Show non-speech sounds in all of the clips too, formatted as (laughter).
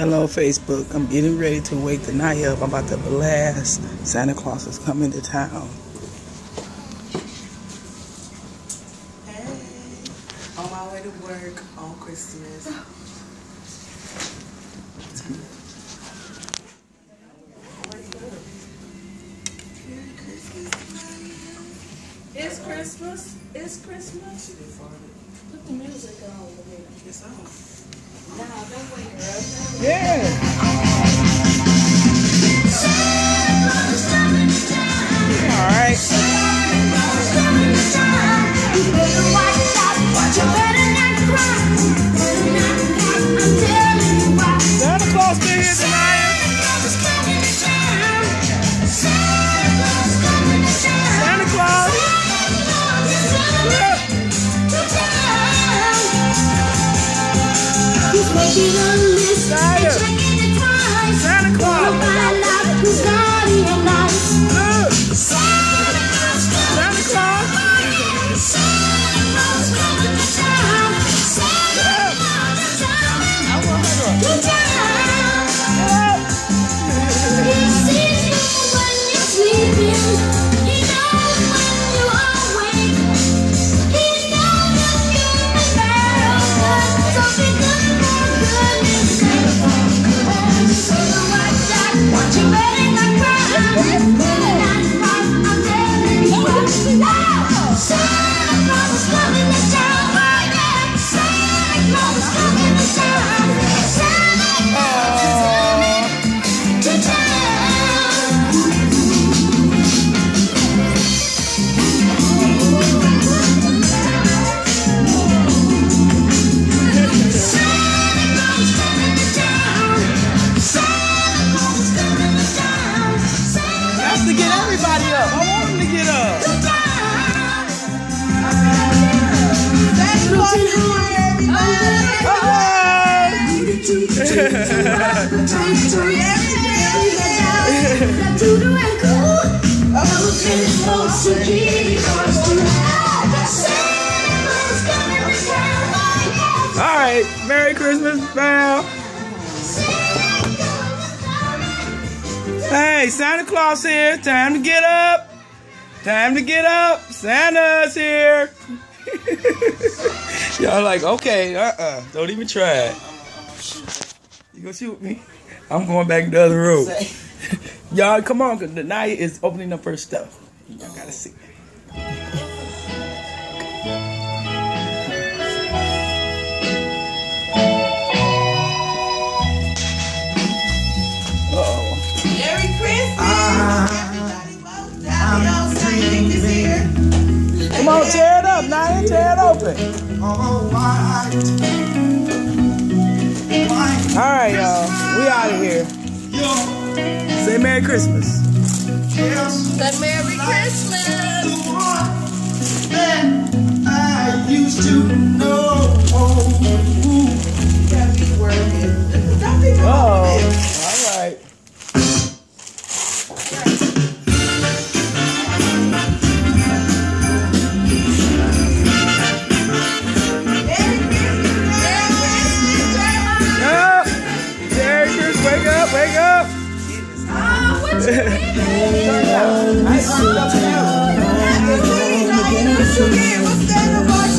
Hello, Facebook. I'm getting ready to wake Daniyah up. I'm about to blast. Santa Claus is coming to town. Hey, on my way to work on Christmas. It's Christmas. It's Christmas. Put the music on. It's on. Yeah. Santa All right. Merry Christmas, Val. Hey, Santa Claus here. Time to get up. Time to get up. Santa's here. (laughs) Y'all like, okay, uh-uh. Don't even try it. You gonna shoot me? I'm going back in the other room. (laughs) Y'all, come on, cause Daniyah is opening up her stuff. Y'all gotta see. Uh-oh. Merry Christmas! Ah, Tear it open. All right, y'all. We out of here. Say Merry Christmas. Say Merry Christmas. Wake up. Wake up. Oh, what you mean? Oh,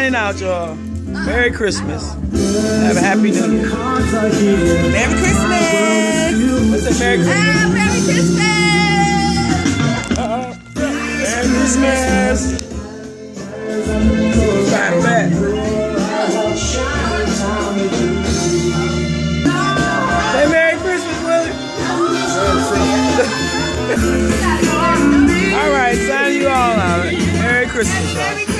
signing out, y'all. Merry Christmas. Have a happy New Year. Merry Christmas. What's it, Merry Christmas? Ah, Merry Christmas. Merry Christmas. Say Merry Christmas, Willie. all right, sign you all out. Merry Christmas, y'all.